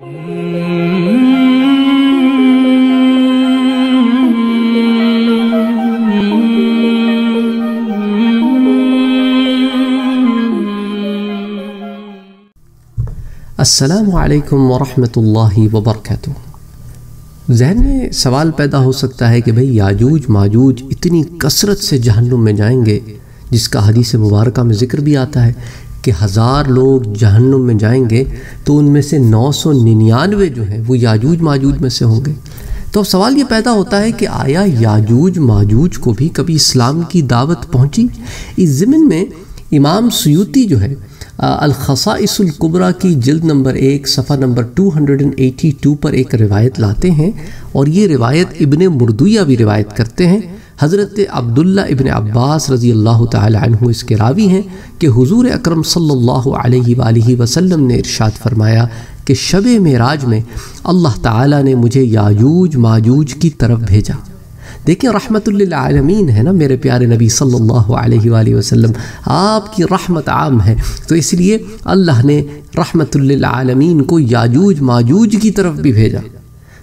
السلام علیکم ورحمۃ اللہ وبرکاتہ۔ ذہن میں سوال پیدا ہو سکتا ہے کہ بھئی یاجوج ماجوج اتنی کثرت سے جہنم میں جائیں گے، جس کا حدیث مبارکہ میں ذکر بھی آتا ہے۔ کہ ہزار لوگ جہنم میں جائیں گے تو ان میں سے نو سو ننانوے جو ہیں وہ یاجوج ماجوج میں سے ہوں گے۔ تو اب سوال یہ پیدا ہوتا ہے کہ آیا یاجوج ماجوج کو بھی کبھی اسلام کی دعوت پہنچی؟ اس ضمن میں امام سیوتی جو ہے الخصائص القبرہ کی جلد نمبر ایک، صفحہ نمبر 282 پر ایک روایت لاتے ہیں اور یہ روایت ابن مردویہ بھی روایت کرتے ہیں۔ حضرت عبداللہ ابن عباس رضی اللہ تعالی عنہ اس کے راوی ہیں کہ حضور اکرم صلی اللہ علیہ وآلہ وسلم نے ارشاد فرمایا کہ شب معراج میں اللہ تعالی نے مجھے یاجوج ماجوج کی طرف بھیجا۔ دیکھیں رحمت للعالمین ہے نا میرے پیارے نبی صلی اللہ علیہ وآلہ وسلم، آپ کی رحمت عام ہے۔ تو اس لیے اللہ نے رحمت للعالمین کو یاجوج ماجوج کی طرف بھی بھیجا۔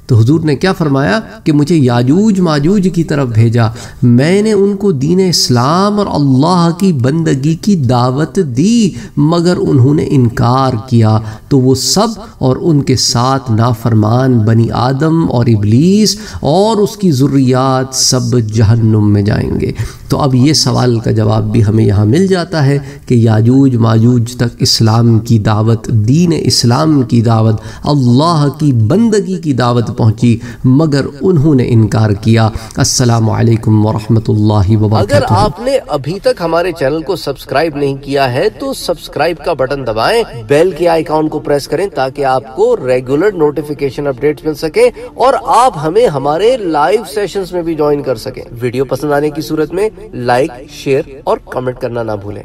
تو حضور نے کیا فرمایا کہ مجھے یاجوج ماجوج کی طرف بھیجا۔ میں نے ان کو دین اسلام اور اللہ کی بندگی کی دعوت دی، مگر انہوں نے انکار کیا۔ تو وہ سب اور ان کے ساتھ نافرمان بنی آدم اور ابلیس اور اس کی ضروریات سب جہنم میں جائیں گے۔ تو اب یہ سوال کا جواب بھی ہمیں یہاں مل جاتا ہے کہ یاجوج ماجوج تک اسلام کی دعوت، دین اسلام کی دعوت، اللہ کی بندگی کی دعوت پہنچی، مگر انہوں نے انکار کیا۔ السلام علیکم ورحمۃ اللہ وبرکاتہ۔ اگر آپ نے ابھی تک ہمارے چینل کو سبسکرائب نہیں کیا ہے، تو سبسکرائب کا بٹن دبائیں، بیل کے آئیکن کو پریس کریں تاکہ آپ کو ریگولر نوٹیفیکیشن اپڈیٹ مل سکے اور آپ ہمیں ہمارے لائیو سیشنز میں بھی جوائن کر سکیں۔ ویڈیو پسند آنے کی صورت میں لائک شیئر اور کمنٹ کرنا نہ بھولیں۔